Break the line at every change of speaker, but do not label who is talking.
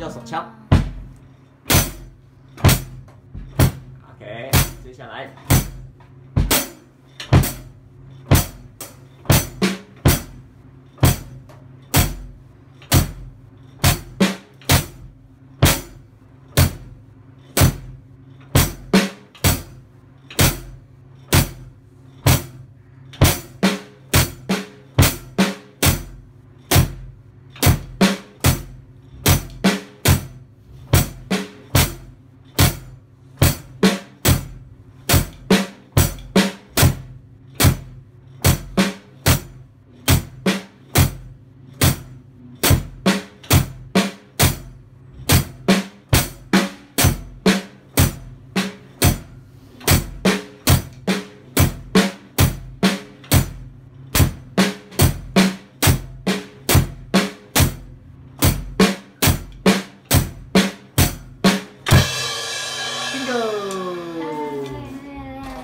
要手枪。Ok 接下来。